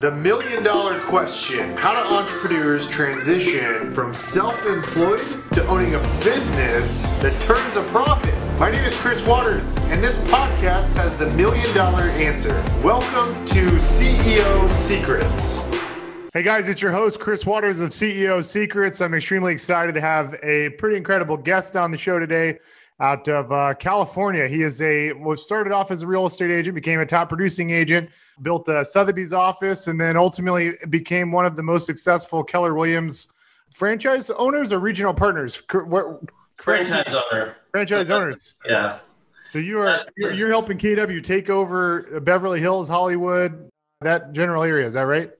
The million dollar question How do entrepreneurs transition from self employed to owning a business that turns a profit? My name is Chris Watters, and this podcast has the million dollar answer. Welcome to CEO Secrets. Hey guys, it's your host, Chris Watters of CEO Secrets. I'm extremely excited to have a pretty incredible guest on the show today out of uh, California. He is a was started off as a real estate agent, became a top producing agent, built a Sotheby's office, and then ultimately became one of the most successful Keller Williams franchise owners or regional partners. What, franchise owner. Franchise so, owners. Yeah. So you are you're, you're helping KW take over Beverly Hills, Hollywood, that general area. Is that right?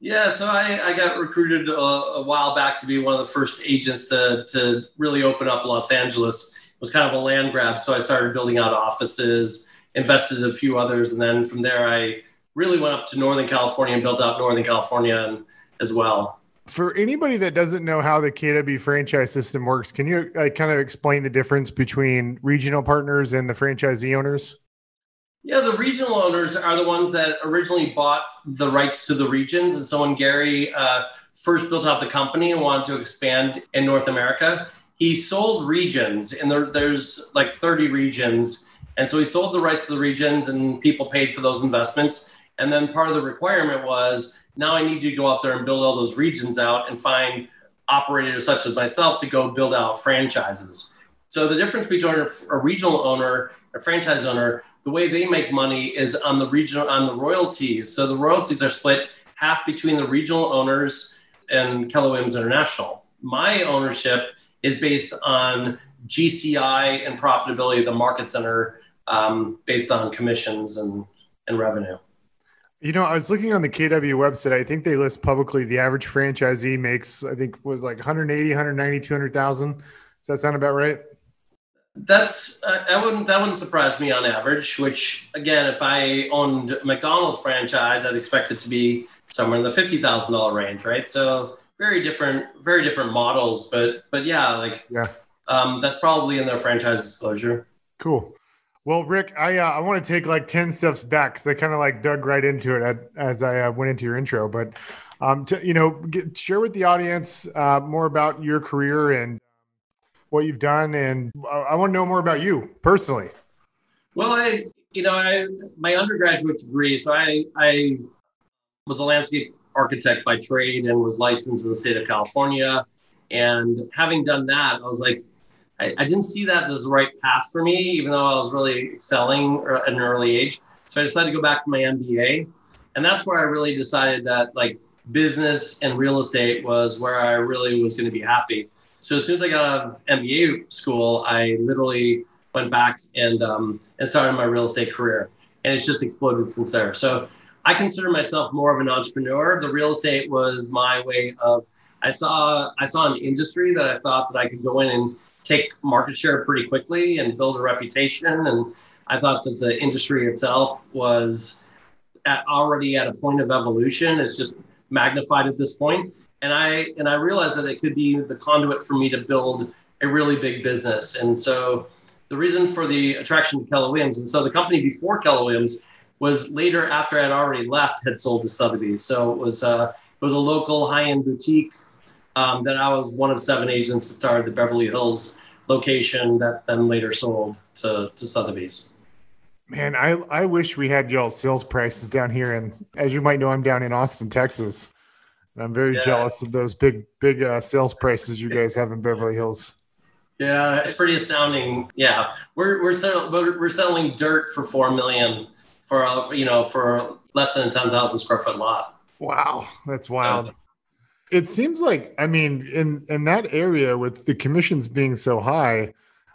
Yeah, so I, I got recruited a, a, while back to be one of the first agents to, to really open up Los Angeles was kind of a land grab. So I started building out offices, invested in a few others, and then from there I really went up to Northern California and built out Northern California and, as well. For anybody that doesn't know how the KW franchise system works, can you uh, kind of explain the difference between regional partners and the franchisee owners? Yeah, the regional owners are the ones that originally bought the rights to the regions. And so when Gary uh, first built out the company and wanted to expand in North America, he sold regions, and there, there's like 30 regions. And so he sold the rights to the regions, and people paid for those investments. And then part of the requirement was now I need to go out there and build all those regions out and find operators such as myself to go build out franchises. So the difference between a, regional owner, a franchise owner, the way they make money is on the regional on the royalties. So the royalties are split half between the regional owners and Keller Williams International. My ownership is based on GCI and profitability of the market center um, based on commissions and, and revenue. You know, I was looking on the KW website. I think they list publicly the average franchisee makes, I think, was like 180, 190, 200,000. Does that sound about right? That's uh, that wouldn't that wouldn't surprise me on average. Which again, if I owned a McDonald's franchise, I'd expect it to be somewhere in the fifty thousand dollar range, right? So very different, very different models, but but yeah, like yeah, um, that's probably in their franchise disclosure. Cool. Well, Rick, I uh, I want to take like ten steps back because I kind of like dug right into it as I uh, went into your intro. But um, to you know, get, share with the audience uh, more about your career and what you've done, and I, I want to know more about you personally. Well, I you know I my undergraduate degree, so I I was a landscape architect by trade and was licensed in the state of California. And having done that, I was like, I, I, didn't see that as the right path for me, even though I was really excelling at an early age. So I decided to go back to my MBA. And that's where I really decided that like business and real estate was where I really was going to be happy. So as soon as I got out of MBA school, I literally went back and um, and started my real estate career, and it's just exploded since there. So I consider myself more of an entrepreneur. The real estate was my way of I saw I saw an industry that I thought that I could go in and take market share pretty quickly and build a reputation. And I thought that the industry itself was at, already at a point of evolution. It's just magnified at this point. And I and I realized that it could be the conduit for me to build a really big business. And so the reason for the attraction to Keller Williams, and so the company before Keller Williams was later after I'd already left had sold to Sotheby's. So it was uh, it was a local high end boutique um, that I was one of seven agents that started the Beverly Hills location that then later sold to to Sotheby's. Man, I I wish we had y'all sales prices down here, and as you might know, I'm down in Austin, Texas. And I'm very yeah. jealous of those big big uh, sales prices you guys have in Beverly Hills. Yeah, it's pretty astounding. Yeah, we're we're, sell- we're selling dirt for four million for a, you know for less than a 10,000 square foot lot. Wow, that's wild. It seems like I mean in in that area with the commissions being so high,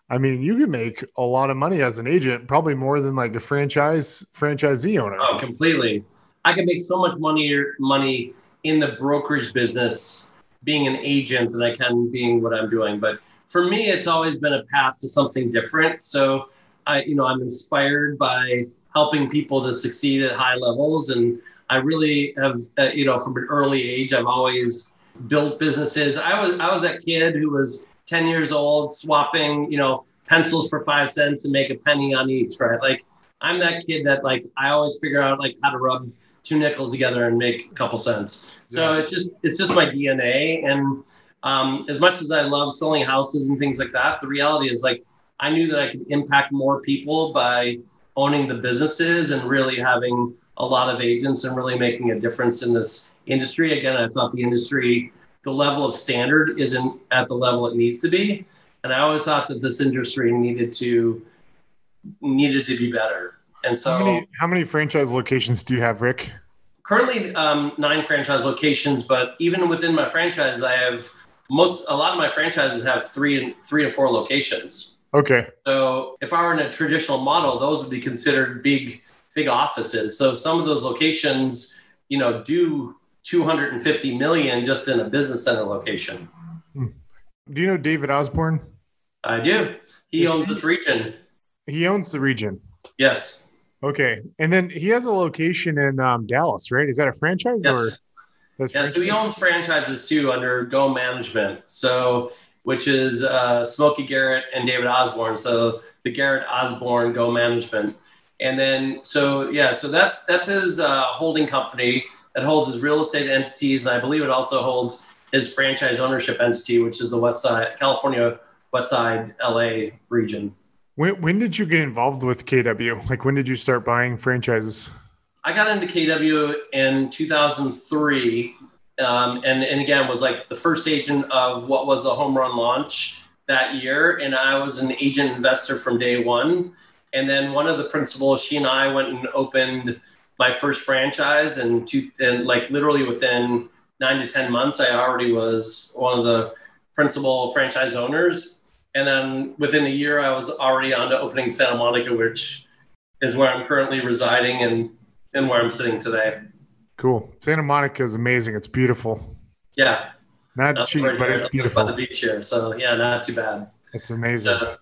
I mean you can make a lot of money as an agent, probably more than like a franchise franchisee owner. Oh, completely. I can make so much money money in the brokerage business being an agent than I can being what I'm doing. But for me, it's always been a path to something different. So I, you know, I'm inspired by helping people to succeed at high levels. And I really have, uh, you know, from an early age, I've always built businesses. I was I was that kid who was 10 years old swapping, you know, pencils for five cents and make a penny on each, right? Like I'm that kid that like I always figure out like how to rub two nickels together and make a couple cents. So Yeah. it's just it's just my DNA. And um, as much as I love selling houses and things like that, the reality is like I knew that I could impact more people by owning the businesses and really having a lot of agents and really making a difference in this industry. Again, I thought the industry, the level of standard isn't at the level it needs to be. And I always thought that this industry needed to needed to be better. And so How many, how many franchise locations do you have, Rick? currently um, nine franchise locations, but even within my franchises, I have most a lot of my franchises have three and three and four locations. Okay. So if I were in a traditional model, those would be considered big big offices. So some of those locations, you know, do 250 million just in a business center location. Do you know David Osborne? I do. He Is owns he- this region. He owns the region. Yes. Okay. And then he has a location in um, Dallas, right? Is that a franchise or? Yes. That's Yes, so he owns franchises too under Go Management. So, which is uh, Smokey Garrett and David Osborne. So the Garrett Osborne Go Management, and then so yeah, so that's that's his uh, holding company that holds his real estate entities, and I believe it also holds his franchise ownership entity, which is the West Side California West Side LA region. When, when did you get involved with KW? Like when did you start buying franchises? I got into KW in 2003, um, and and again was like the first agent of what was the home run launch that year, and I was an agent investor from day one. And then one of the principals, she and I went and opened my first franchise, and two, and like literally within nine to ten months, I already was one of the principal franchise owners. And then within a year, I was already on to opening Santa Monica, which is where I'm currently residing and and where I'm sitting today. Cool. Santa Monica is amazing. It's beautiful. Yeah, Not that's cheap, but it's by beautiful. the beach here. So yeah, not too bad. It's amazing. So,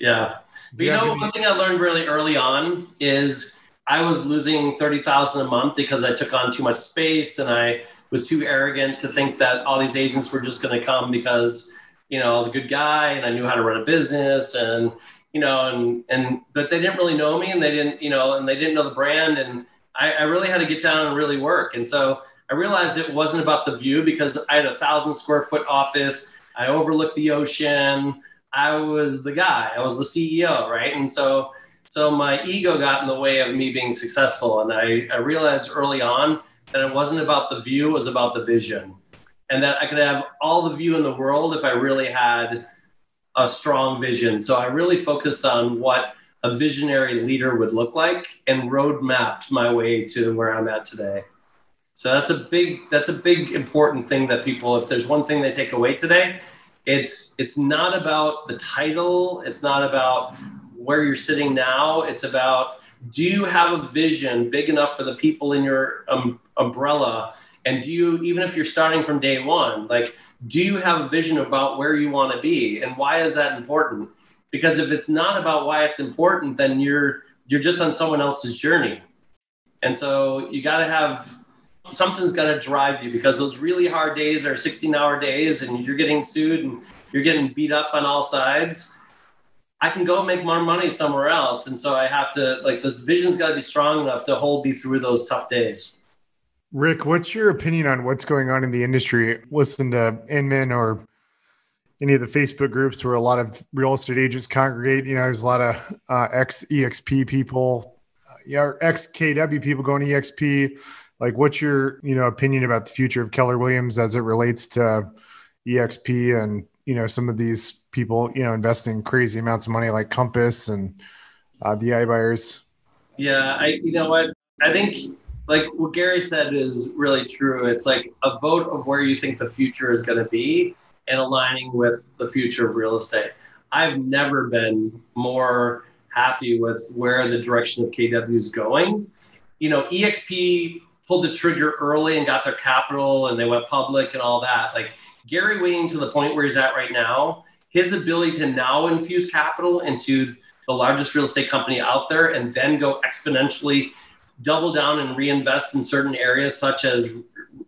yeah, but you know, one thing I learned really early on is I was losing thirty thousand a month because I took on too much space and I was too arrogant to think that all these agents were just going to come because you know I was a good guy and I knew how to run a business and you know and and but they didn't really know me and they didn't you know and they didn't know the brand and I, I really had to get down and really work and so I realized it wasn't about the view because I had a thousand square foot office I overlooked the ocean I was the guy. I was the CEO, right? And so, so my ego got in the way of me being successful, and I, I realized early on that it wasn't about the view; it was about the vision, and that I could have all the view in the world if I really had a strong vision. So I really focused on what a visionary leader would look like, and road mapped my way to where I'm at today. So that's a big that's a big important thing that people, if there's one thing they take away today, it's it's not about the title it's not about where you're sitting now it's about do you have a vision big enough for the people in your um, umbrella? And do you even if you're starting from day one like do you have a vision about where you want to be? And why is that important because if it's not about why it's important then you're you're just on someone else's journey. And so you got to have something's got to drive you because those really hard days are 16 hour days and you're getting sued and you're getting beat up on all sides. I can go make more money somewhere else. And so i have to like this vision's got to be strong enough to hold me through those tough days. Rick, what's your opinion on what's going on in the industry? Listen to Inman or any of the Facebook groups where a lot of real estate agents congregate. You know, there's a lot of uh, ex EXP people, uh, yeah, or ex KW people going to EXP. Like, what's your you know opinion about the future of Keller Williams as it relates to EXP and you know some of these people you know investing crazy amounts of money like Compass and uh, the iBuyers? yeah i you know what i think like what gary said is really true it's like a vote of where you think the future is going to be and aligning with the future of real estate. I've never been more happy with where the direction of kw is going. You know exp pulled the trigger early and got their capital and they went public and all that. Like gary waiting to the point where he's at right now his ability to now infuse capital into the largest real estate company out there and then go exponentially double down and reinvest in certain areas such as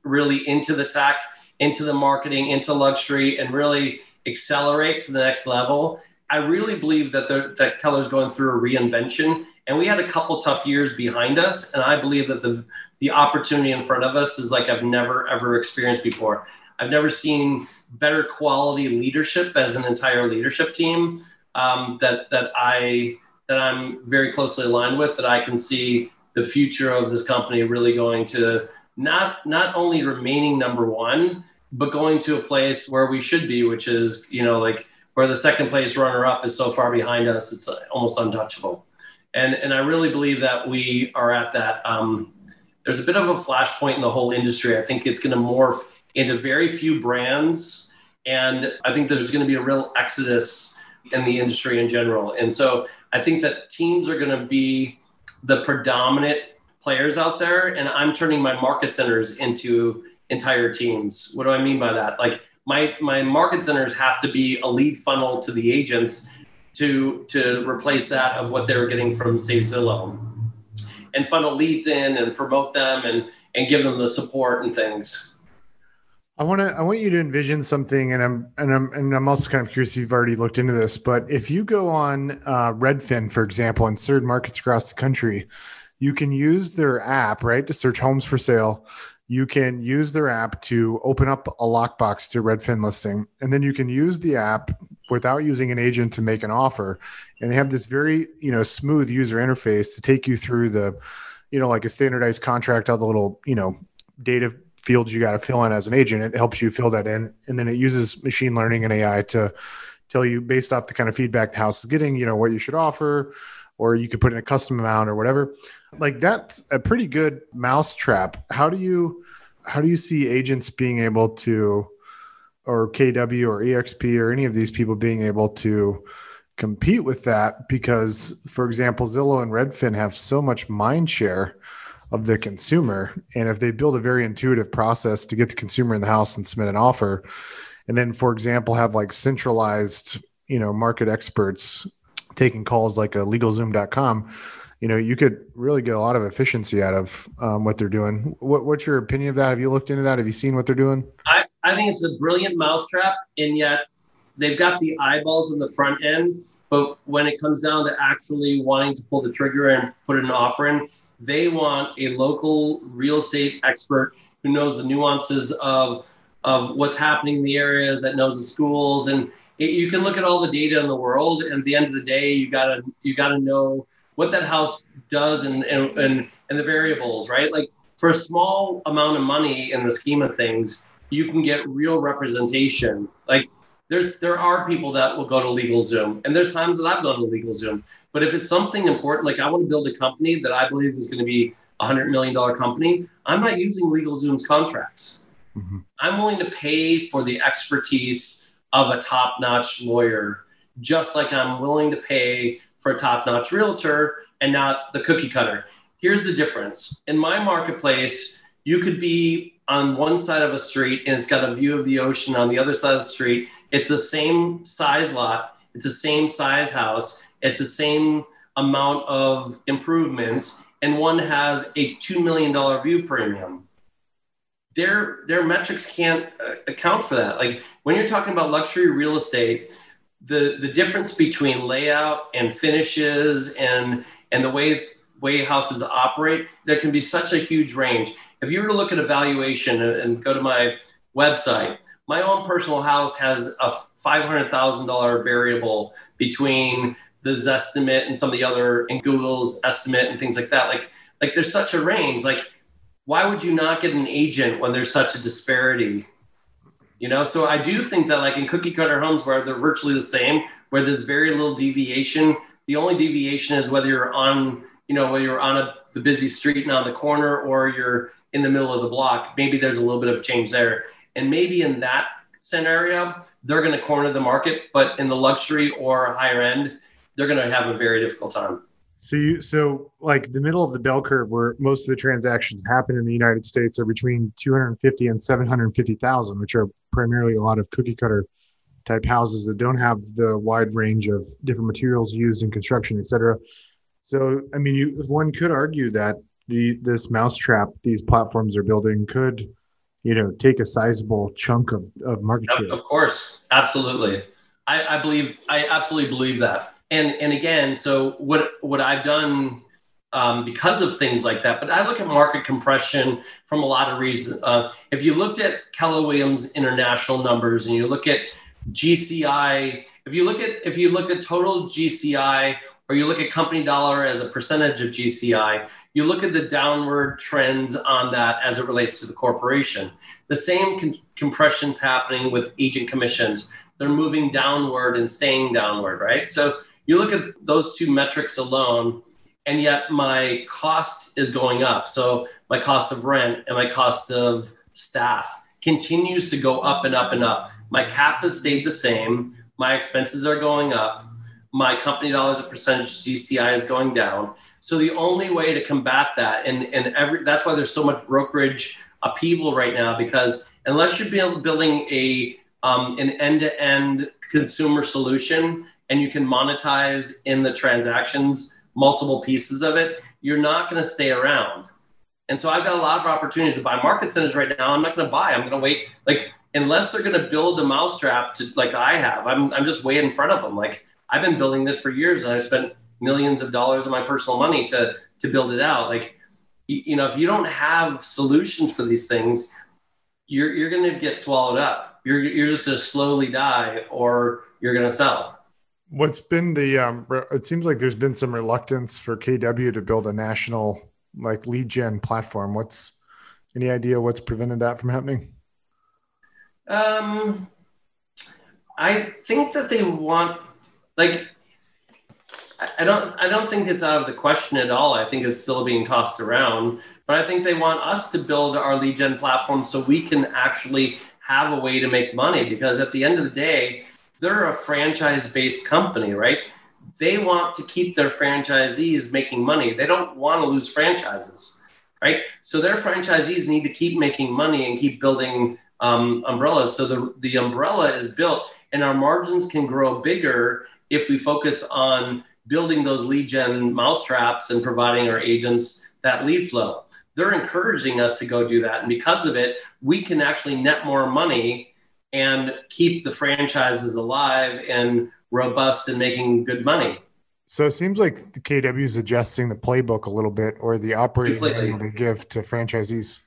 really into the tech into the marketing into luxury and really accelerate to the next level I really believe that the, that Keller's going through a reinvention, and we had a couple tough years behind us, and I believe that the the opportunity in front of us is like I've never ever experienced before. I've never seen better quality leadership as an entire leadership team um, that that I that I'm very closely aligned with. That I can see the future of this company really going to not not only remaining number one, but going to a place where we should be, which is you know like where the second place runner up is so far behind us, it's almost untouchable. And and I really believe that we are at that. Um, there's a bit of a flashpoint in the whole industry. I think it's going to morph into very few brands, and I think there's going to be a real exodus in the industry in general. And so I think that teams are going to be the predominant players out there, and I'm turning my market centers into entire teams. What do I mean by that? Like my my market centers have to be a lead funnel to the agents to to replace that of what they were getting from say Zillow, and funnel leads in and promote them and and give them the support and things. I want to. I want you to envision something, and I'm and I'm and I'm also kind of curious if you've already looked into this. But if you go on uh, Redfin, for example, and search markets across the country, you can use their app right to search homes for sale. You can use their app to open up a lockbox to Redfin listing, and then you can use the app without using an agent to make an offer. And they have this very you know smooth user interface to take you through the, you know, like a standardized contract, all the little you know data fields you got to fill in as an agent. It helps you fill that in, and then it uses machine learning and AI to tell you based off the kind of feedback the house is getting, you know, what you should offer, or you could put in a custom amount or whatever. Like that's a pretty good mousetrap. How do you how do you see agents being able to, or KW or EXP or any of these people being able to compete with that? Because, for example, Zillow and Redfin have so much mind share of the consumer. And if they build a very intuitive process to get the consumer in the house and submit an offer, and then, for example, have like centralized, you know, market experts taking calls like a legalzoom.com, you know, you could really get a lot of efficiency out of um, what they're doing. What, what's your opinion of that? Have you looked into that? Have you seen what they're doing? I, I think it's a brilliant mousetrap, and yet they've got the eyeballs in the front end. But when it comes down to actually wanting to pull the trigger and put an offer in, they want a local real estate expert who knows the nuances of of what's happening in the areas, that knows the schools, and it, you can look at all the data in the world. And at the end of the day, you gotta you gotta know what that house does and and and, and the variables, right? Like for a small amount of money in the scheme of things, you can get real representation. Like there's there are people that will go to LegalZoom, and there's times that I've gone to LegalZoom but if it's something important, like I want to build a company that I believe is going to be a hundred million dollar company, I'm not using LegalZoom's contracts. Mm-hmm. I'm willing to pay for the expertise of a top notch lawyer, just like I'm willing to pay for a top notch realtor and not the cookie cutter. Here's the difference. In my marketplace, you could be on one side of a street and it's got a view of the ocean on the other side of the street. It's the same size lot, it's the same size house, it's the same amount of improvements, and one has a $2 million view premium. Their, their metrics can't uh, account for that. Like when you're talking about luxury real estate, the, the difference between layout and finishes and, and the way, way houses operate, there can be such a huge range. If you were to look at a valuation and, and go to my website, my own personal house has a $500,000 variable between the Zestimate and some of the other and Google's estimate and things like that. Like, like there's such a range. Like, why would you not get an agent when there's such a disparity? You know, so I do think that like in cookie cutter homes where they're virtually the same, where there's very little deviation, the only deviation is whether you're on, you know, whether you're on a, the busy street and on the corner or you're in the middle of the block. Maybe there's a little bit of change there. And maybe in that scenario, they're going to corner the market. But in the luxury or higher end, they're going to have a very difficult time. So you so like the middle of the bell curve where most of the transactions happen in the United States are between 250 and 750,000, which are primarily a lot of cookie cutter type houses that don't have the wide range of different materials used in construction, et cetera. So I mean, you one could argue that the this mousetrap these platforms are building could, you know, take a sizable chunk of, of market share. Of course, absolutely. I, I believe I absolutely believe that. And and again, so what what I've done um, because of things like that. But I look at market compression from a lot of reasons. Uh, if you looked at Keller Williams international numbers and you look at GCI, if you look at if you look at total GCI or you look at company dollar as a percentage of GCI, you look at the downward trends on that as it relates to the corporation. The same con- compressions happening with agent commissions. They're moving downward and staying downward, right? So you look at those two metrics alone, and yet my cost is going up. So my cost of rent and my cost of staff continues to go up and up and up. My cap has stayed the same. My expenses are going up. My company dollars a percentage GCI is going down. So the only way to combat that, and and every that's why there's so much brokerage upheaval right now because unless you're building a um, an end-to-end consumer solution and you can monetize in the transactions multiple pieces of it, you're not going to stay around. And so I've got a lot of opportunities to buy market centers right now. I'm not going to buy. I'm going to wait. Like unless they're going to build a mousetrap to like I have, I'm I'm just way in front of them. Like I've been building this for years, and I spent millions of dollars of my personal money to to build it out. Like you know, if you don't have solutions for these things, you're you're going to get swallowed up. You're you're just going to slowly die, or you're going to sell. What's been the? Um, it seems like there's been some reluctance for KW to build a national like lead gen platform. What's any idea what's prevented that from happening? Um, I think that they want like I don't I don't think it's out of the question at all. I think it's still being tossed around, but I think they want us to build our lead gen platform so we can actually have a way to make money because at the end of the day, they're a franchise based company, right? They want to keep their franchisees making money. They don't want to lose franchises, right? So their franchisees need to keep making money and keep building um, umbrellas. So the, the umbrella is built and our margins can grow bigger if we focus on building those lead gen mousetraps and providing our agents that lead flow. They're encouraging us to go do that. And because of it, we can actually net more money and keep the franchises alive and robust and making good money. So it seems like the KW is adjusting the playbook a little bit or the operating they give to franchisees.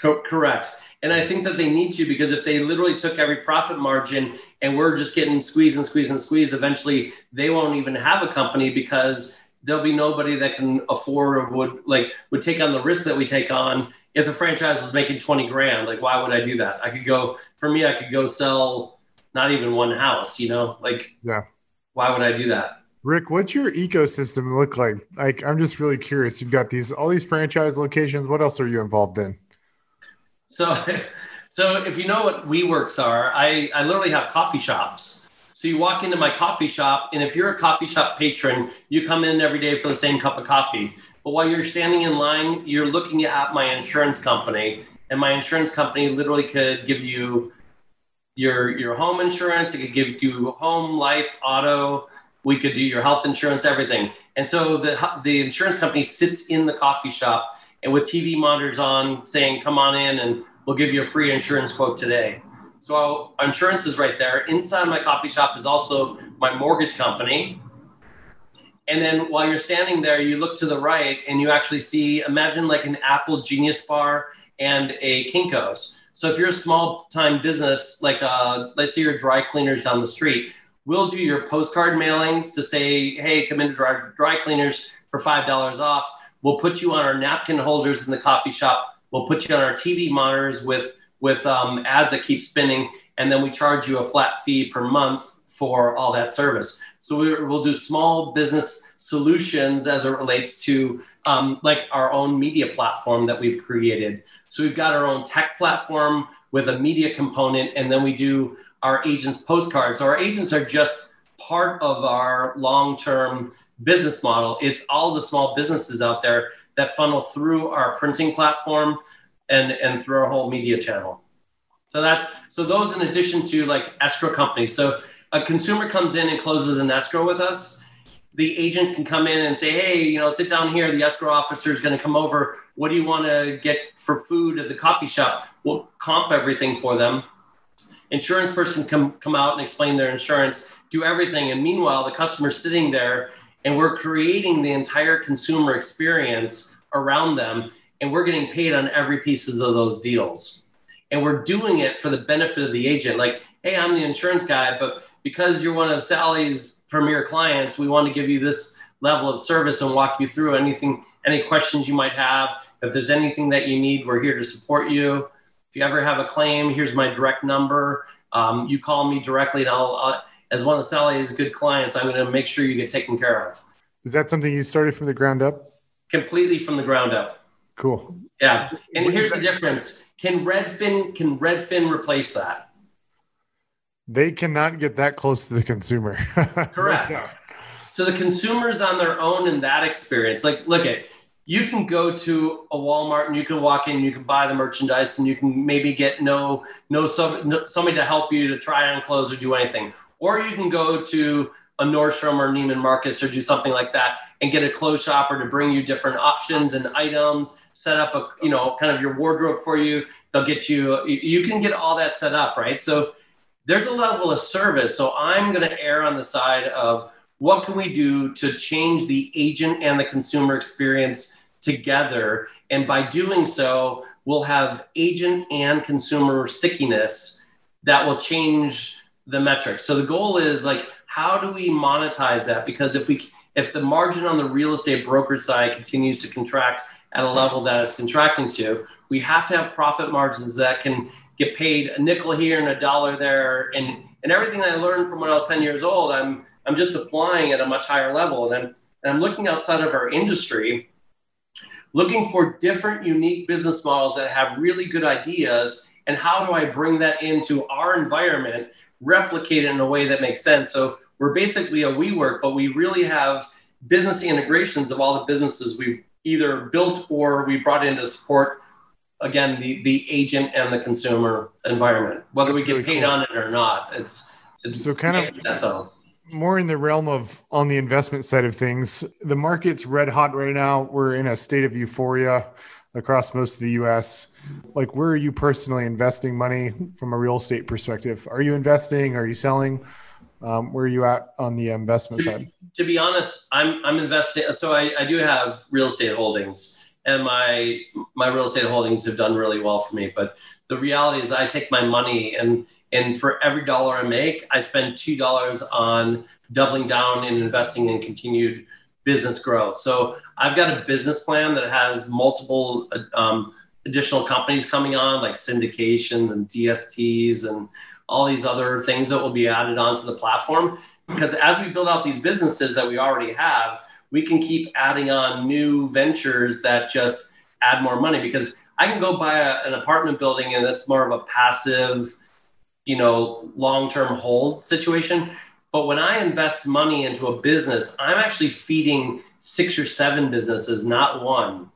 Co- correct. And I think that they need to because if they literally took every profit margin and we're just getting squeezed and squeezed and squeezed, eventually they won't even have a company because there'll be nobody that can afford or would like would take on the risk that we take on if the franchise was making 20 grand. Like why would i do that? I could go for me i could go sell not even one house you know? Like yeah. why would i do that? Rick what's your ecosystem look like? Like i'm just really curious. You've got these all these franchise locations. What else are you involved in? So so if you know what WeWorks are i i literally have coffee shops so you walk into my coffee shop, and if you're a coffee shop patron, you come in every day for the same cup of coffee. But while you're standing in line, you're looking at my insurance company, and my insurance company literally could give you your your home insurance. It could give you home, life, auto. We could do your health insurance, everything. And so the the insurance company sits in the coffee shop and with TV monitors on, saying, "Come on in, and we'll give you a free insurance quote today." So insurance is right there. Inside my coffee shop is also my mortgage company. And then while you're standing there, you look to the right and you actually see, imagine like an Apple Genius Bar and a Kinko's. So if you're a small time business, like uh, let's say you're dry cleaners down the street, we'll do your postcard mailings to say, hey, come into dry, dry cleaners for $5 off. We'll put you on our napkin holders in the coffee shop. We'll put you on our TV monitors with with um, ads that keep spinning, and then we charge you a flat fee per month for all that service. So we, will do small business solutions as it relates to um, like our own media platform that we've created. So we've got our own tech platform with a media component, and then we do our agents postcards. So our agents are just part of our long-term business model. It's all the small businesses out there that funnel through our printing platform and and through our whole media channel. So that's so those in addition to like escrow companies. So a consumer comes in and closes an escrow with us. The agent can come in and say, "Hey, you know, sit down here. The escrow officer is going to come over. What do you want to get for food at the coffee shop? We'll comp everything for them." insurance person come come out and explain their insurance, do everything, and meanwhile the customer's sitting there, and we're creating the entire consumer experience around them, and we're getting paid on every pieces of those deals, and we're doing it for the benefit of the agent. Like, hey, I'm the insurance guy, but because you're one of Sally's premier clients, we want to give you this level of service and walk you through anything, any questions you might have. If there's anything that you need, we're here to support you. If you ever have a claim, here's my direct number. Um, you call me directly, and I'll, uh, as one of Sally's good clients, I'm going to make sure you get taken care of. Is that something you started from the ground up? Completely from the ground up. Cool. Yeah, and here's the difference: can Redfin can Redfin replace that? They cannot get that close to the consumer. Correct. So the consumer's on their own in that experience. Like, look at you can go to a Walmart and you can walk in, and you can buy the merchandise, and you can maybe get no no, no somebody to help you to try on clothes or do anything. Or you can go to a Nordstrom or Neiman Marcus or do something like that and get a clothes shopper to bring you different options and items, set up a you know kind of your wardrobe for you. They'll get you you can get all that set up, right? So there's a level of service. So I'm going to err on the side of what can we do to change the agent and the consumer experience together and by doing so we'll have agent and consumer stickiness that will change the metrics so the goal is like how do we monetize that because if we if the margin on the real estate brokerage side continues to contract at a level that it's contracting to we have to have profit margins that can get paid a nickel here and a dollar there and and everything i learned from when i was 10 years old i'm I'm just applying at a much higher level. And I'm, and I'm looking outside of our industry, looking for different, unique business models that have really good ideas. And how do I bring that into our environment, replicate it in a way that makes sense? So we're basically a WeWork, but we really have business integrations of all the businesses we've either built or we brought in to support again the the agent and the consumer environment whether that's we get paid cool. on it or not it's, it's so kind of that's all more in the realm of on the investment side of things, the market's red hot right now. We're in a state of euphoria across most of the US. Like, where are you personally investing money from a real estate perspective? Are you investing? Are you selling? Um, where are you at on the investment side? To be honest, I'm I'm investing. So I, I do have real estate holdings, and my my real estate holdings have done really well for me. But the reality is, I take my money and and for every dollar I make, I spend two dollars on doubling down and investing in continued business growth. So I've got a business plan that has multiple um, additional companies coming on, like syndications and DSTs and all these other things that will be added onto the platform. Because as we build out these businesses that we already have, we can keep adding on new ventures that just add more money. Because I can go buy a, an apartment building and that's more of a passive you know, long-term hold situation. But when I invest money into a business, I'm actually feeding six or seven businesses, not one.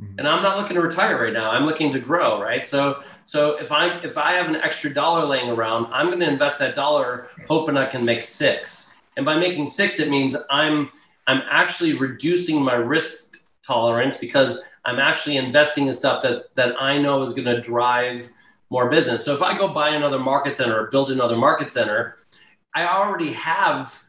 Mm-hmm. And I'm not looking to retire right now. I'm looking to grow, right? So, so if I if I have an extra dollar laying around, I'm going to invest that dollar, hoping I can make six. And by making six, it means I'm I'm actually reducing my risk tolerance because I'm actually investing in stuff that that I know is going to drive more business. So if I go buy another market center or build another market center, I already have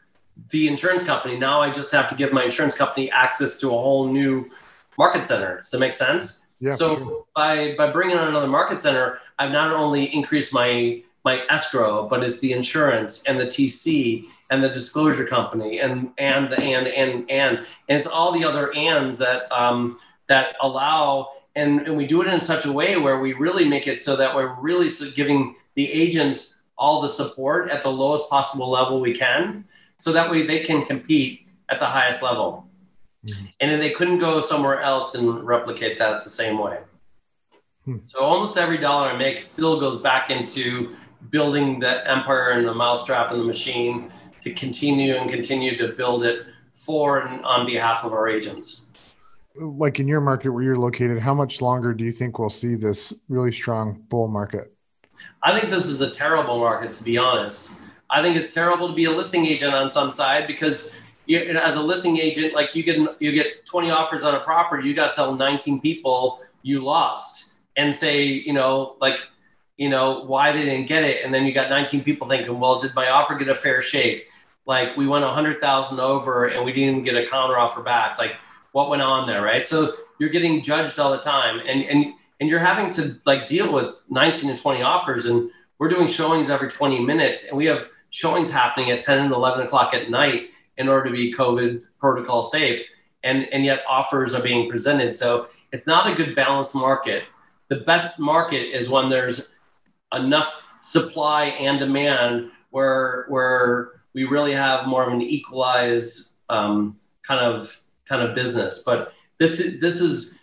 the insurance company. Now I just have to give my insurance company access to a whole new market center. Does that make sense? Yeah, so sure. by by bringing on another market center, I've not only increased my my escrow, but it's the insurance and the TC and the disclosure company and and the and and and and it's all the other ands that um, that allow and, and we do it in such a way where we really make it so that we're really giving the agents all the support at the lowest possible level we can so that way they can compete at the highest level mm-hmm. and then they couldn't go somewhere else and replicate that the same way hmm. so almost every dollar i make still goes back into building the empire and the mousetrap and the machine to continue and continue to build it for and on behalf of our agents like in your market where you're located, how much longer do you think we'll see this really strong bull market? I think this is a terrible market, to be honest. I think it's terrible to be a listing agent on some side because you, as a listing agent, like you get you get 20 offers on a property, you got to tell 19 people you lost and say, you know, like you know, why they didn't get it. And then you got 19 people thinking, well, did my offer get a fair shake? Like we went 100,000 over and we didn't even get a counter offer back. Like what went on there, right? So you're getting judged all the time, and and and you're having to like deal with 19 and 20 offers, and we're doing showings every 20 minutes, and we have showings happening at 10 and 11 o'clock at night in order to be COVID protocol safe, and and yet offers are being presented. So it's not a good balanced market. The best market is when there's enough supply and demand where where we really have more of an equalized um, kind of kind of business. But this is this is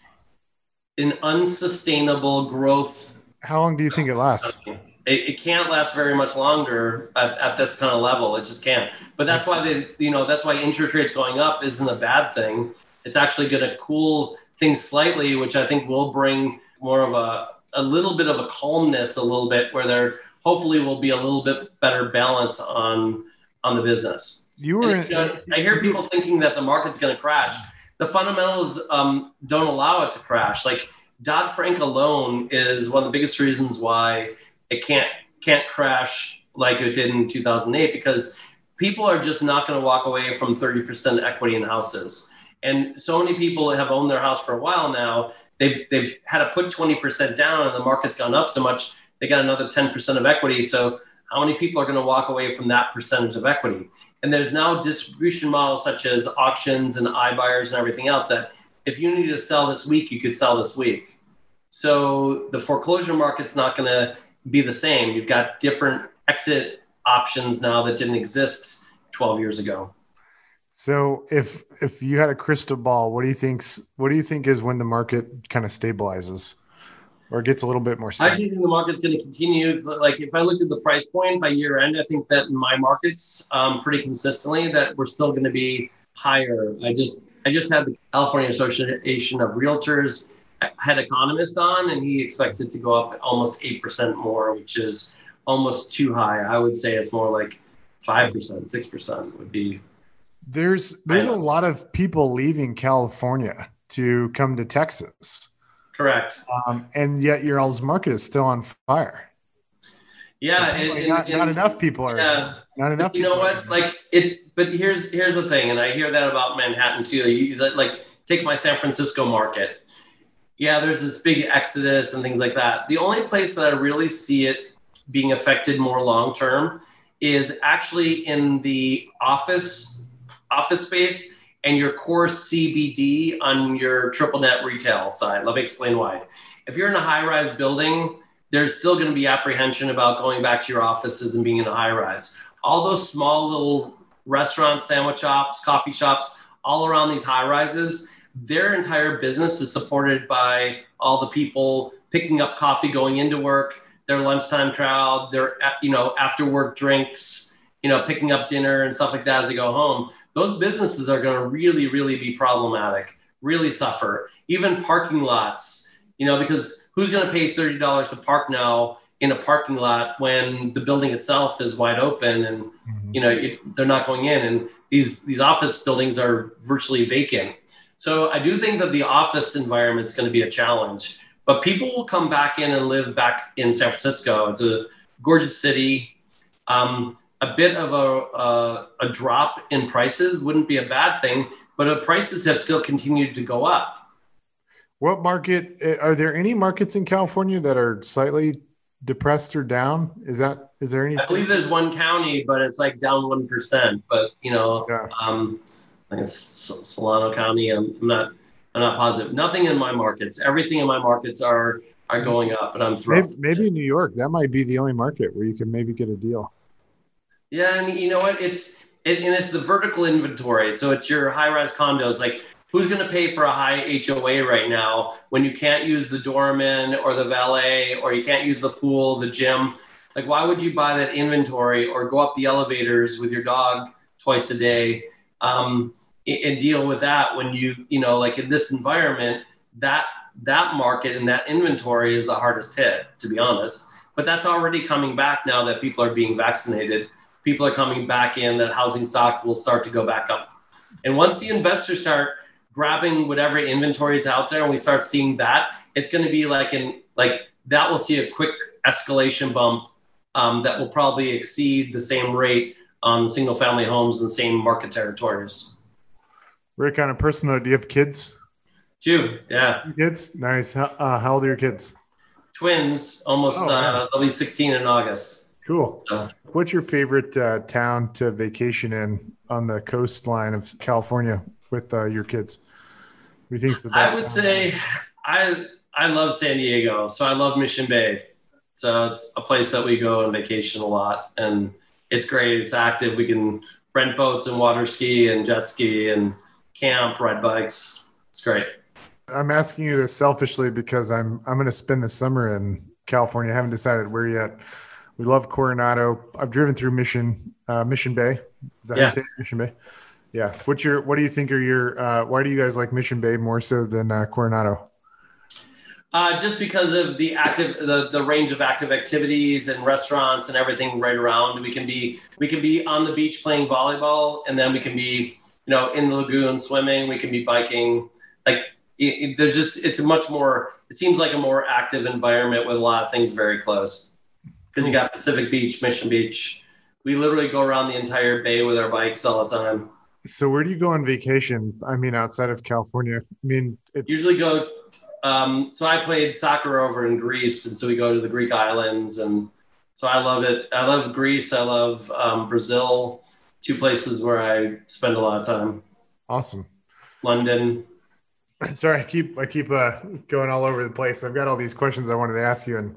an unsustainable growth. How long do you think it lasts? It, it can't last very much longer at, at this kind of level. It just can't. But that's why they, you know, that's why interest rates going up isn't a bad thing. It's actually going to cool things slightly, which I think will bring more of a a little bit of a calmness, a little bit where there hopefully will be a little bit better balance on on the business. You were. And, you know, I hear people thinking that the market's going to crash. The fundamentals um, don't allow it to crash. Like Dodd Frank alone is one of the biggest reasons why it can't can't crash like it did in 2008 because people are just not going to walk away from 30% equity in houses. And so many people have owned their house for a while now. They've they've had to put 20% down, and the market's gone up so much they got another 10% of equity. So how many people are going to walk away from that percentage of equity? And there's now distribution models such as auctions and iBuyers and everything else that if you need to sell this week, you could sell this week. So the foreclosure market's not going to be the same. You've got different exit options now that didn't exist 12 years ago. So if if you had a crystal ball, what do you think what do you think is when the market kind of stabilizes? or gets a little bit more stable? I actually think the market's going to continue. Like if I looked at the price point by year end, I think that in my markets um, pretty consistently that we're still going to be higher. I just I just had the California Association of Realtors had economist on, and he expects it to go up almost eight percent more, which is almost too high. I would say it's more like five percent, six percent would be. There's there's a lot of people leaving California to come to Texas. Correct. Um, and yet your all's market is still on fire. Yeah, so and, not, not, enough people are. Yeah, not enough. You know what? Like it's, but here's here's the thing, and I hear that about Manhattan too. You like take my San Francisco market. Yeah, there's this big exodus and things like that. The only place that I really see it being affected more long term is actually in the office office space and your core CBD on your triple net retail side. Let me explain why. If you're in a high rise building, there's still going to be apprehension about going back to your offices and being in a high rise. All those small little restaurants, sandwich shops, coffee shops, all around these high rises, their entire business is supported by all the people picking up coffee going into work, their lunchtime crowd, their you know after work drinks, you know picking up dinner and stuff like that as they go home those businesses are going to really, really be problematic, really suffer. Even parking lots, you know, because who's going to pay $30 to park now in a parking lot when the building itself is wide open and, mm-hmm. you know, it, they're not going in and these, these office buildings are virtually vacant. So I do think that the office environment is going to be a challenge, but people will come back in and live back in San Francisco. It's a gorgeous city. Um, a bit of a, a, a drop in prices wouldn't be a bad thing, but prices have still continued to go up. What market eh, are there any markets in California that are slightly depressed or down? Is that is there any? I believe there's one county, but it's like down one percent. But you know, yeah. um, I think it's Solano County. I'm, I'm, not I'm not positive. Nothing in my markets. Everything in my markets are are going up, and I'm thrilled. Maybe, maybe New York. That might be the only market where you can maybe get a deal. Yeah, and you know what? It's it, and it's the vertical inventory. So it's your high-rise condos. Like, who's going to pay for a high HOA right now when you can't use the doorman or the valet or you can't use the pool, the gym? Like, why would you buy that inventory or go up the elevators with your dog twice a day um, and deal with that when you, you know, like in this environment, that that market and that inventory is the hardest hit, to be honest. But that's already coming back now that people are being vaccinated people are coming back in, that housing stock will start to go back up. And once the investors start grabbing whatever inventory is out there and we start seeing that, it's going to be like in like that will see a quick escalation bump um, that will probably exceed the same rate on single family homes in the same market territories. Rick, on a personal do you have kids? Two, yeah. Kids? Nice. How, uh, how old are your kids? Twins, almost, oh, uh, they'll be 16 in August. Cool. So. What's your favorite uh, town to vacation in on the coastline of California with uh, your kids? Who think's the best? I would say I I love San Diego, so I love Mission Bay. So it's a place that we go on vacation a lot, and it's great. It's active. We can rent boats and water ski and jet ski and camp, ride bikes. It's great. I'm asking you this selfishly because I'm I'm going to spend the summer in California. I haven't decided where yet. We love Coronado. I've driven through Mission uh, Mission Bay. Is that yeah. how say? Mission Bay? Yeah. What's your What do you think are your uh, Why do you guys like Mission Bay more so than uh, Coronado? Uh, just because of the active the, the range of active activities and restaurants and everything right around we can be we can be on the beach playing volleyball and then we can be you know in the lagoon swimming we can be biking. Like it, it, there's just it's a much more it seems like a more active environment with a lot of things very close. Because you got pacific beach mission beach. We literally go around the entire bay with our bikes all the time. So where do you go on vacation? I mean outside of california. I mean usually go um, so I played soccer over in Greece, and so we go to the Greek islands, and so I love it. I love Greece. I love um, Brazil. Two places where I spend a lot of time. Awesome. London. Sorry, I keep I keep uh, going all over the place. I've got all these questions I wanted to ask you, and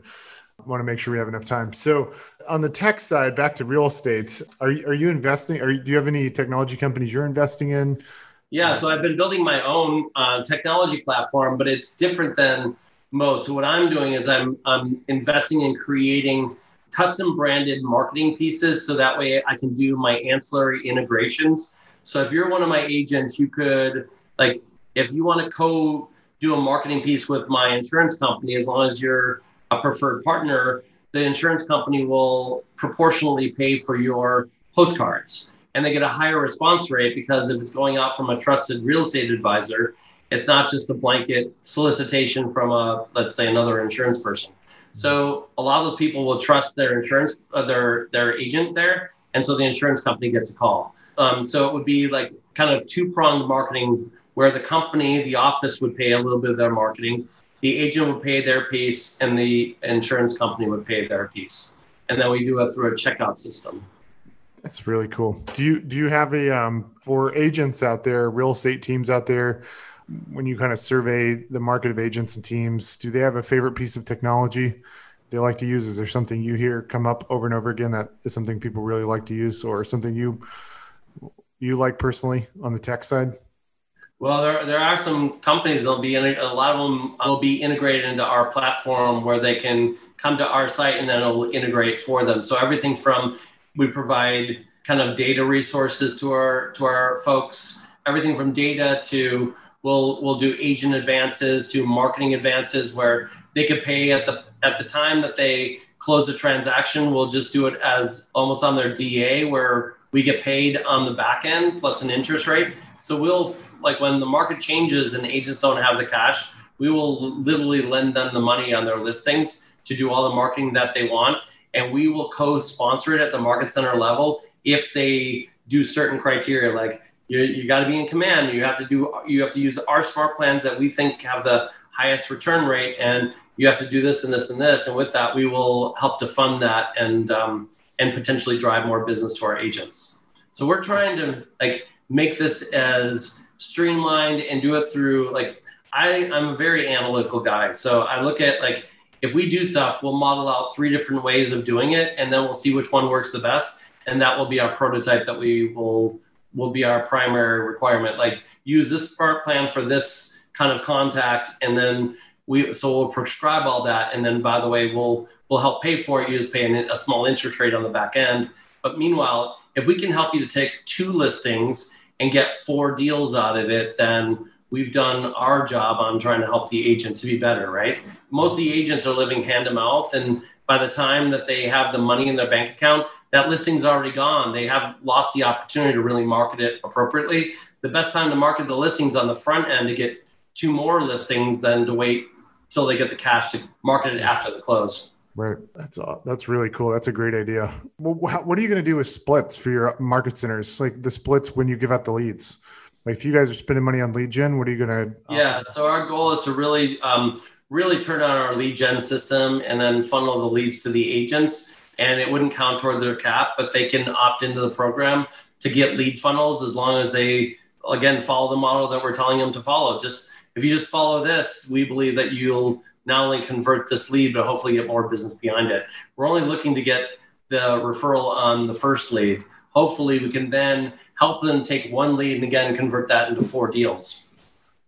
want to make sure we have enough time. So, on the tech side, back to real estate, are you, are you investing? Are you, do you have any technology companies you're investing in? Yeah, so I've been building my own uh, technology platform, but it's different than most. So what I'm doing is I'm I'm investing in creating custom branded marketing pieces so that way I can do my ancillary integrations. So if you're one of my agents, you could like if you want to co do a marketing piece with my insurance company, as long as you're a preferred partner, the insurance company will proportionally pay for your postcards and they get a higher response rate because if it's going out from a trusted real estate advisor, it's not just a blanket solicitation from a let's say another insurance person. So a lot of those people will trust their insurance, uh, their their agent there, and so the insurance company gets a call. Um, so it would be like kind of two pronged marketing, where the company, the office would pay a little bit of their marketing, the agent would pay their piece, and the insurance company would pay their piece, and then we do it through a checkout system. That's really cool. Do you do you have a um, for agents out there, real estate teams out there? When you kind of survey the market of agents and teams, do they have a favorite piece of technology they like to use? Is there something you hear come up over and over again that is something people really like to use, or something you you like personally on the tech side? Well, there, there are some companies that'll be in a lot of them will be integrated into our platform where they can come to our site and then it'll integrate for them. So everything from we provide kind of data resources to our to our folks. Everything from data to we'll we'll do agent advances to marketing advances where they could pay at the at the time that they close a transaction. We'll just do it as almost on their da where we get paid on the back end plus an interest rate. So we'll like when the market changes and agents don't have the cash we will literally lend them the money on their listings to do all the marketing that they want and we will co-sponsor it at the market center level if they do certain criteria like you, you got to be in command. You have to do you have to use our smart plans that we think have the highest return rate and you have to do this and this and this and with that we will help to fund that and um, and potentially drive more business to our agents. So we're trying to like make this as streamlined and do it through like I, i'm a very analytical guy so i look at like if we do stuff, we'll model out three different ways of doing it, and then we'll see which one works the best, and that will be our prototype that we will will be our primary requirement. Like use this smart plan for this kind of contact, and then we so we'll prescribe all that, and then by the way, we'll we'll help pay for it. You just pay a small interest rate on the back end. But meanwhile, if we can help you to take two listings and get four deals out of it, then we've done our job on trying to help the agent to be better, right? Most of the agents are living hand to mouth, and by the time that they have the money in their bank account, that listing's already gone. They have lost the opportunity to really market it appropriately. The best time to market the listings on the front end to get two more listings than to wait till they get the cash to market it after the close. Right. That's uh, that's really cool. That's a great idea. Well, what are you going to do with splits for your market centers? Like the splits when you give out the leads. Like if you guys are spending money on lead gen, what are you going to? Yeah. So our goal is to really, um, really turn on our lead gen system and then funnel the leads to the agents. And it wouldn't count toward their cap, but they can opt into the program to get lead funnels as long as they again follow the model that we're telling them to follow. Just if you just follow this, we believe that you'll not only convert this lead, but hopefully get more business behind it. We're only looking to get the referral on the first lead. Hopefully, we can then help them take one lead and again convert that into four deals.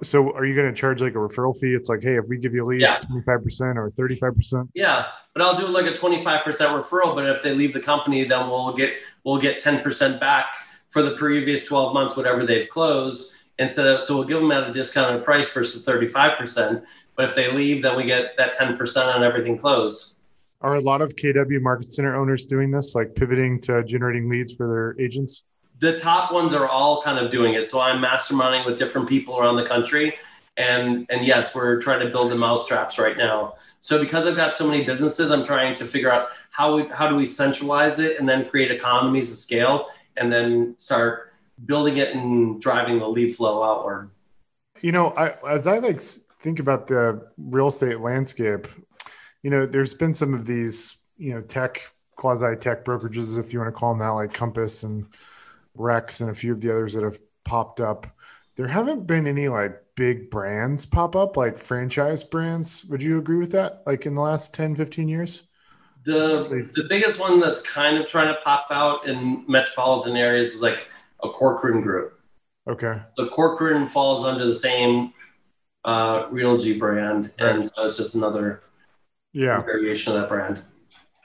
So, are you going to charge like a referral fee? It's like, hey, if we give you leads, five percent or thirty five percent. Yeah, but I'll do like a twenty five percent referral. But if they leave the company, then we'll get we'll get ten percent back for the previous twelve months, whatever they've closed. Instead of so we'll give them at a discounted price versus thirty five percent. But if they leave, then we get that 10% on everything closed. Are a lot of KW Market Center owners doing this, like pivoting to generating leads for their agents? The top ones are all kind of doing it. So I'm masterminding with different people around the country. And, and yes, we're trying to build the mousetraps right now. So because I've got so many businesses, I'm trying to figure out how we, how do we centralize it and then create economies of scale and then start building it and driving the lead flow outward. You know, I, as I like think about the real estate landscape, you know, there's been some of these, you know, tech, quasi tech brokerages, if you want to call them that, like Compass and Rex and a few of the others that have popped up. There haven't been any like big brands pop up, like franchise brands. Would you agree with that? Like in the last 10, 15 years? The, the biggest one that's kind of trying to pop out in metropolitan areas is like a Corcoran group. Okay. So Corcoran falls under the same uh, Realogy brand, right. and so it's just another yeah variation of that brand.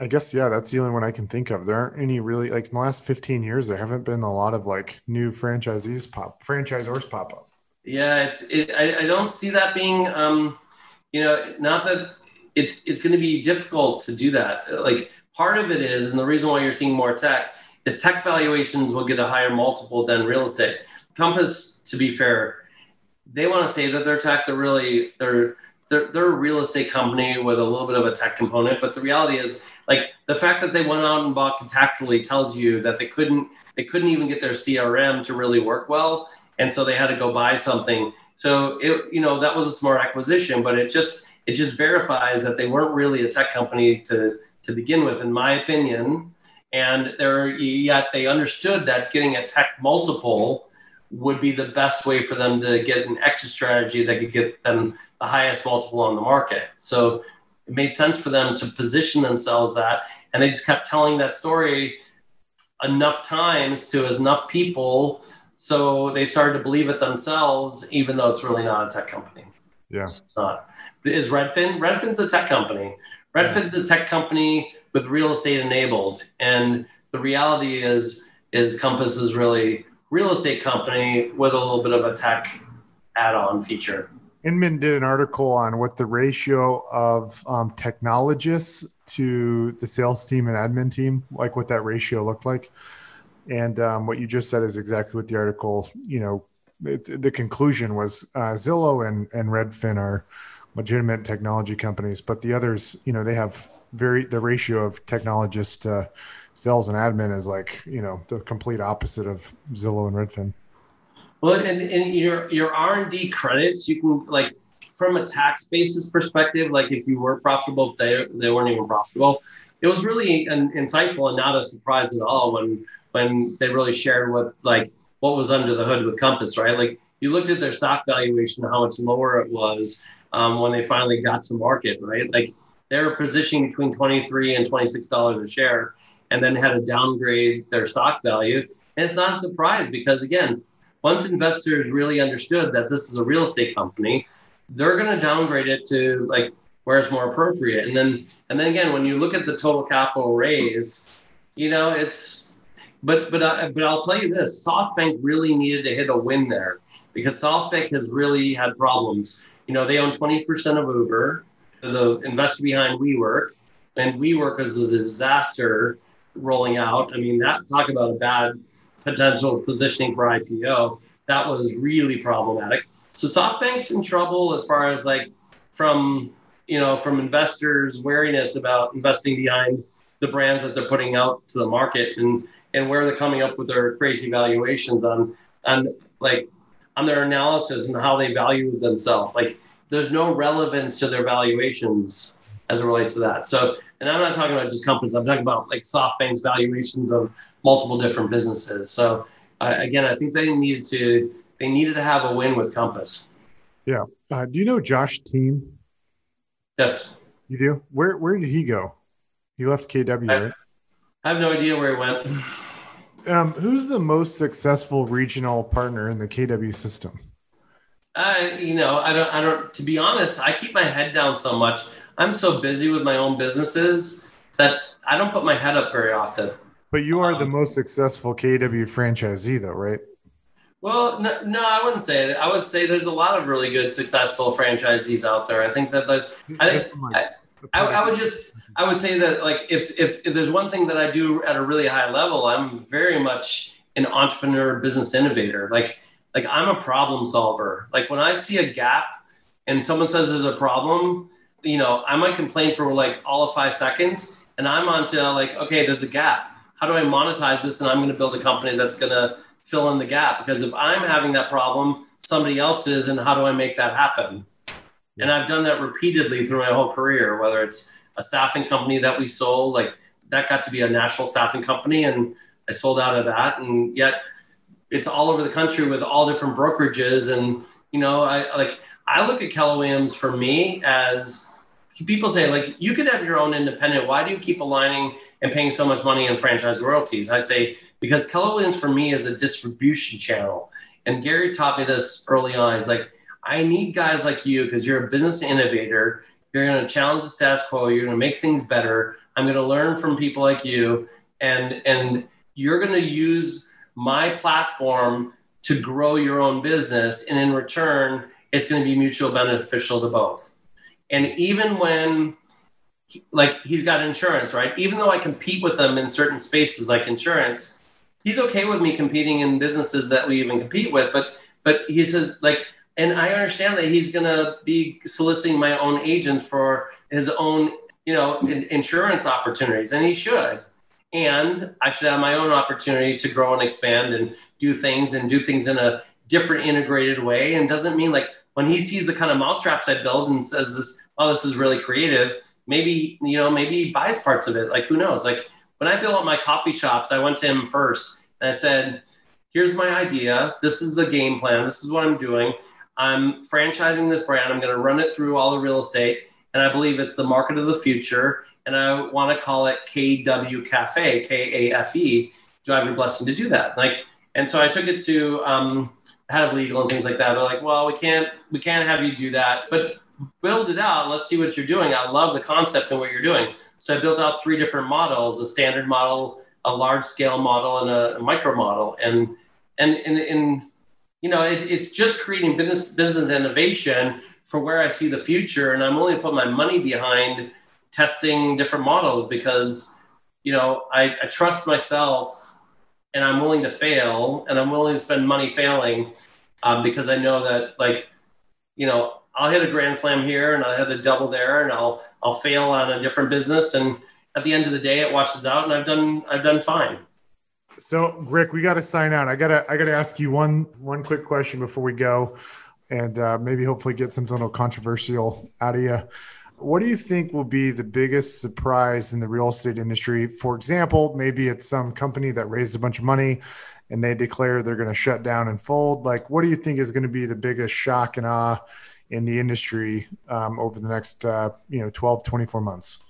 I guess yeah, that's the only one I can think of. There aren't any really like in the last 15 years. There haven't been a lot of like new franchisees pop franchisors pop up. Yeah, it's it, I, I don't see that being um, you know not that it's it's going to be difficult to do that. Like part of it is, and the reason why you're seeing more tech is tech valuations will get a higher multiple than real estate. Compass, to be fair, they want to say that they're tech. They're really they're they're they're a real estate company with a little bit of a tech component. But the reality is, like the fact that they went out and bought Contactually tells you that they couldn't they couldn't even get their CRM to really work well, and so they had to go buy something. So it you know that was a smart acquisition, but it just it just verifies that they weren't really a tech company to to begin with, in my opinion. And they're yet they understood that getting a tech multiple would be the best way for them to get an exit strategy that could get them the highest multiple on the market. So it made sense for them to position themselves that, and they just kept telling that story enough times to enough people, so they started to believe it themselves, even though it's really not a tech company. Yeah, it's not. Is Redfin? Redfin's a tech company. Redfin's a tech company with real estate enabled, and the reality is, is Compass is really real estate company with a little bit of a tech add-on feature. Inman did an article on what the ratio of um, technologists to the sales team and admin team, like what that ratio looked like. And um, what you just said is exactly what the article, you know, the conclusion was uh, Zillow and, and Redfin are legitimate technology companies, but the others, you know, they have very, the ratio of technologists to sales and admin is like you know the complete opposite of Zillow and Redfin. Well, and, and your your R and D credits, you can like from a tax basis perspective, like if you were profitable, they they weren't even profitable. It was really an, insightful and not a surprise at all when when they really shared what like what was under the hood with Compass, right? Like you looked at their stock valuation, how much lower it was um, when they finally got to market, right? Like they were positioning between twenty three and twenty six dollars a share and then had to downgrade their stock value. And it's not a surprise because, again, once investors really understood that this is a real estate company, they're going to downgrade it to like where it's more appropriate. And then, and then again, when you look at the total capital raised, you know, it's, but but uh, but I'll tell you this: SoftBank really needed to hit a win there because SoftBank has really had problems. You know, they own 20% of Uber, the investor behind WeWork, and WeWork is a disaster rolling out. I mean, that talk about a bad potential positioning for IPO. That was really problematic. So SoftBank's in trouble as far as like from you know, from investors' wariness about investing behind the brands that they're putting out to the market and and where they're coming up with their crazy valuations on on like on their analysis and how they value themselves. Like there's no relevance to their valuations as it relates to that. So, and I'm not talking about just companies. I'm talking about like SoftBank's valuations of multiple different businesses. So, uh, again, I think they needed to they needed to have a win with Compass. Yeah. Uh, do you know Josh Team? Yes. You do. Where Where did he go? He left KW, I, right? I have no idea where he went. Um, who's the most successful regional partner in the KW system? I, you know, I don't, I don't, to be honest, I keep my head down so much. I'm so busy with my own businesses that I don't put my head up very often. But you are Um, the most successful KW franchisee, though, right? Well, no, no, I wouldn't say that. I would say there's a lot of really good, successful franchisees out there. I think that the, I think- my- I, I would just, I would say that like if, if if there's one thing that I do at a really high level, I'm very much an entrepreneur, business innovator. Like like I'm a problem solver. Like when I see a gap and someone says there's a problem, you know, I might complain for like all of five seconds, and I'm on to like, okay, there's a gap. How do I monetize this? And I'm going to build a company that's going to fill in the gap. Because if I'm having that problem, somebody else is, and how do I make that happen? And I've done that repeatedly through my whole career, whether it's a staffing company that we sold, like that got to be a national staffing company, and I sold out of that. And yet it's all over the country with all different brokerages. And, you know, I like, I look at Keller Williams for me as people say, like, you could have your own independent. Why do you keep aligning and paying so much money in franchise royalties? I say, because Keller Williams for me is a distribution channel. And Gary taught me this early on. He's like, I need guys like you because you're a business innovator. You're going to challenge the status quo. You're going to make things better. I'm going to learn from people like you, and and you're going to use my platform to grow your own business. And in return, it's going to be mutual beneficial to both. And even when like he's got insurance, right? Even though I compete with him in certain spaces like insurance, he's okay with me competing in businesses that we even compete with. But but he says like and I understand that he's going to be soliciting my own agent for his own, you know, in, insurance opportunities, and he should. And I should have my own opportunity to grow and expand and do things and do things in a different integrated way. And doesn't mean like when he sees the kind of mousetraps I build and says this, oh, this is really creative. Maybe you know, maybe he buys parts of it. Like who knows? Like when I built my coffee shops, I went to him first and I said, "Here's my idea. This is the game plan. This is what I'm doing." I'm franchising this brand. I'm going to run it through all the real estate, and I believe it's the market of the future. And I want to call it KW Cafe, K A F E. Do I have your blessing to do that? Like, and so I took it to um, head of legal and things like that. They're like, well, we can't, we can't have you do that, but build it out. Let's see what you're doing. I love the concept and what you're doing. So I built out three different models: a standard model, a large scale model, and a, a micro model. And and and, and you know, it, it's just creating business business innovation for where I see the future, and I'm only put my money behind testing different models because, you know, I, I trust myself, and I'm willing to fail, and I'm willing to spend money failing, um, because I know that like, you know, I'll hit a grand slam here, and I'll hit a double there, and I'll I'll fail on a different business, and at the end of the day, it washes out, and I've done I've done fine. So, Rick, we got to sign out. I gotta, I gotta ask you one, one quick question before we go, and uh, maybe hopefully get something a little controversial out of you. What do you think will be the biggest surprise in the real estate industry? For example, maybe it's some company that raised a bunch of money and they declare they're going to shut down and fold. Like, what do you think is going to be the biggest shock and awe in the industry um, over the next, uh, you know, 12, 24 months?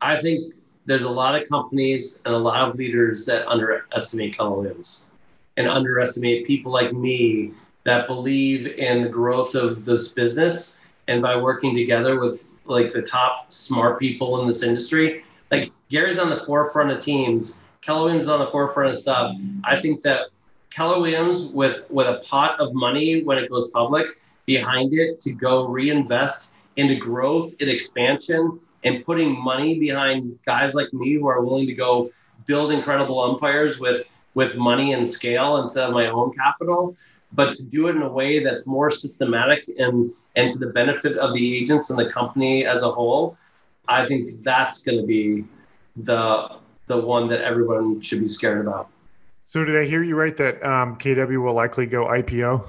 I think there's a lot of companies and a lot of leaders that underestimate Williams and underestimate people like me that believe in the growth of this business. And by working together with like the top smart people in this industry, like Gary's on the forefront of teams, Keller Williams on the forefront of stuff. I think that Keller Williams with with a pot of money when it goes public behind it to go reinvest into growth and expansion and putting money behind guys like me who are willing to go build incredible umpires with with money and scale instead of my own capital but to do it in a way that's more systematic and and to the benefit of the agents and the company as a whole, I think that's going to be the the one that everyone should be scared about. So did I hear you right that um, KW will likely go IPO?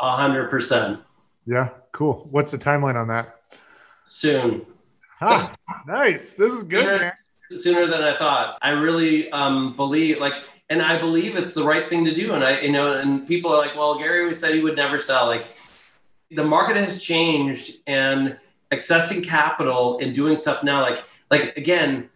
A hundred percent. Yeah, cool. What's the timeline on that? Soon. Ah, nice. This is good. Sooner, sooner than I thought. I really um, believe like and I believe it's the right thing to do. And I, you know, and people are like, well, Gary said he would never sell. Like the market has changed and accessing capital and doing stuff now, like, like again,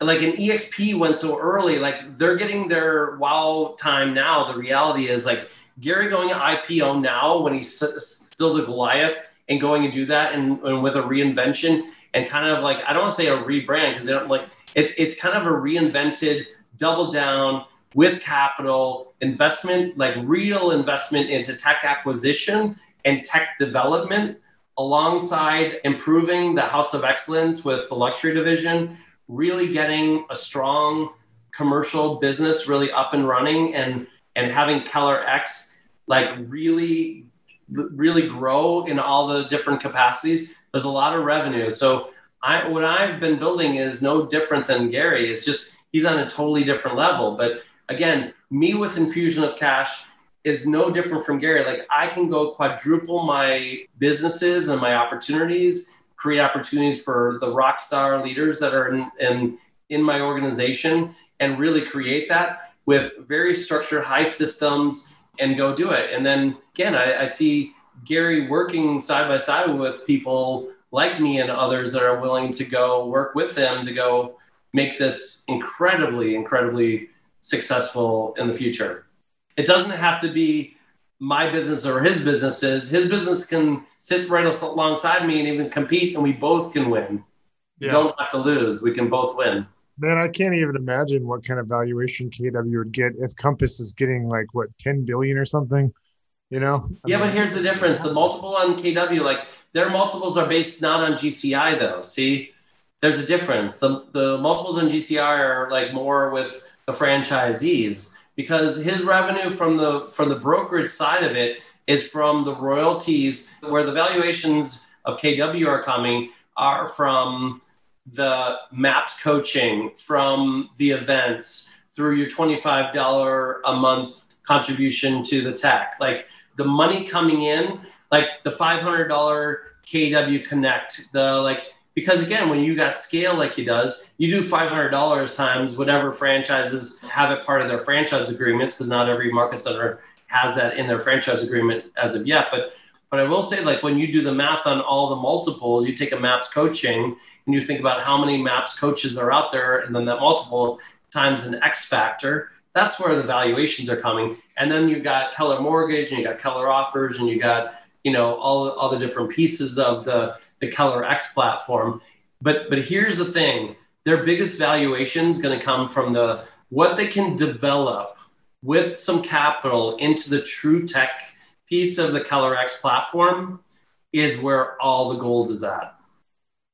like an EXP went so early, like they're getting their wow time now. The reality is like Gary going IPO now when he's still the Goliath and going and do that and, and with a reinvention and kind of like, I don't want to say a rebrand because they don't like, it's, it's kind of a reinvented double down with capital investment, like real investment into tech acquisition and tech development, alongside improving the House of Excellence with the luxury division, really getting a strong commercial business really up and running and and having Keller X like really really grow in all the different capacities. There's a lot of revenue. So I what I've been building is no different than Gary. It's just he's on a totally different level. But again, me with infusion of cash is no different from Gary. Like I can go quadruple my businesses and my opportunities, create opportunities for the rock star leaders that are in, in, in my organization and really create that with very structured high systems and go do it. And then again, I, I see Gary working side by side with people like me and others that are willing to go work with him to go make this incredibly, incredibly successful in the future. It doesn't have to be my business or his businesses. His business can sit right alongside me and even compete, and we both can win. Yeah. We don't have to lose. We can both win. Man, I can't even imagine what kind of valuation KW would get if Compass is getting like what 10 billion or something. You know? I yeah, mean, but here's the difference. The multiple on KW, like their multiples are based not on GCI though. See, there's a difference. The the multiples in GCI are like more with the franchisees because his revenue from the from the brokerage side of it is from the royalties where the valuations of KW are coming are from the maps coaching from the events through your $25 a month contribution to the tech. Like the money coming in like the $500 KW connect the like because again when you got scale like he does you do $500 times whatever franchises have it part of their franchise agreements because not every market center has that in their franchise agreement as of yet. But but i will say like when you do the math on all the multiples you take a maps coaching and you think about how many maps coaches are out there and then that multiple times an x factor that's where the valuations are coming. And then you got keller mortgage and you got keller offers and you got you know all, all the different pieces of the the Keller X platform. But but here's the thing: their biggest valuation is going to come from the what they can develop with some capital into the true tech piece of the Keller X platform is where all the gold is at.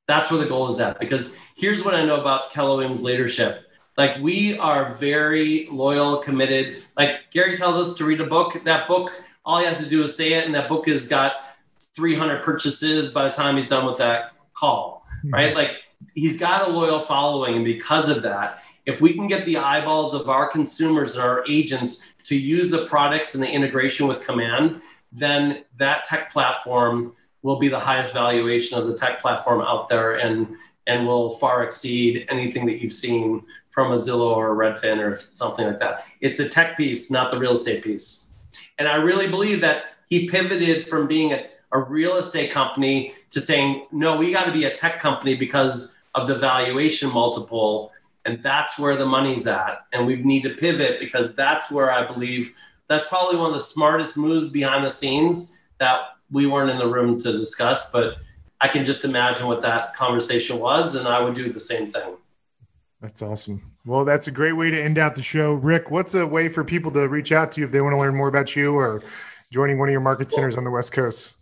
That's where the gold is at. Because here's what I know about Keller Williams leadership. Like we are very loyal, committed. Like Gary tells us to read a book. That book, all he has to do is say it, and that book has got 300 purchases by the time he's done with that call, mm-hmm. right? Like he's got a loyal following. And because of that, if we can get the eyeballs of our consumers and our agents to use the products and the integration with Command, then that tech platform will be the highest valuation of the tech platform out there and and will far exceed anything that you've seen from a Zillow or a Redfin or something like that. It's the tech piece, not the real estate piece. And I really believe that he pivoted from being a a real estate company to saying, no, we got to be a tech company because of the valuation multiple. And that's where the money's at. And we need to pivot because that's where I believe that's probably one of the smartest moves behind the scenes that we weren't in the room to discuss. But I can just imagine what that conversation was. And I would do the same thing. That's awesome. Well, that's a great way to end out the show. Rick, what's a way for people to reach out to you if they want to learn more about you or joining one of your market centers on the West Coast?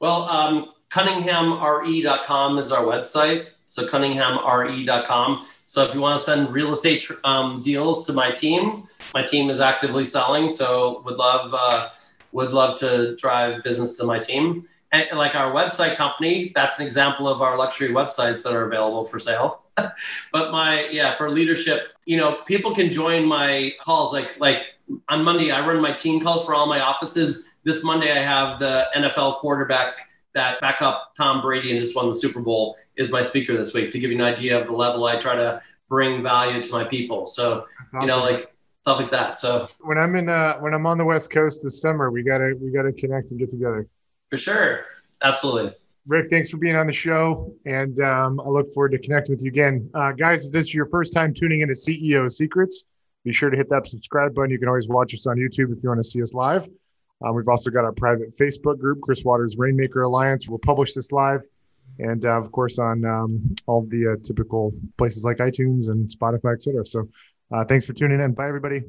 Well, um, CunninghamRE.com is our website. So cunninghamre.com. So if you want to send real estate um, deals to my team, my team is actively selling. So would love uh, would love to drive business to my team. And like our website company, that's an example of our luxury websites that are available for sale. but my yeah, for leadership, you know, people can join my calls. Like like on Monday, I run my team calls for all my offices. This Monday, I have the NFL quarterback that backup Tom Brady and just won the Super Bowl is my speaker this week to give you an idea of the level I try to bring value to my people. So awesome. you know, like stuff like that. So when I'm in uh when I'm on the West Coast this summer, we gotta we gotta connect and get together. For sure. Absolutely. Rick, thanks for being on the show. And um, I look forward to connecting with you again. Uh, guys, if this is your first time tuning into CEO Secrets, be sure to hit that subscribe button. You can always watch us on YouTube if you want to see us live. Um, we've also got our private Facebook group, Chris Watters Rainmaker Alliance. We'll publish this live. And uh, of course, on um, all the uh, typical places like iTunes and Spotify, et cetera. So uh, thanks for tuning in. Bye, everybody.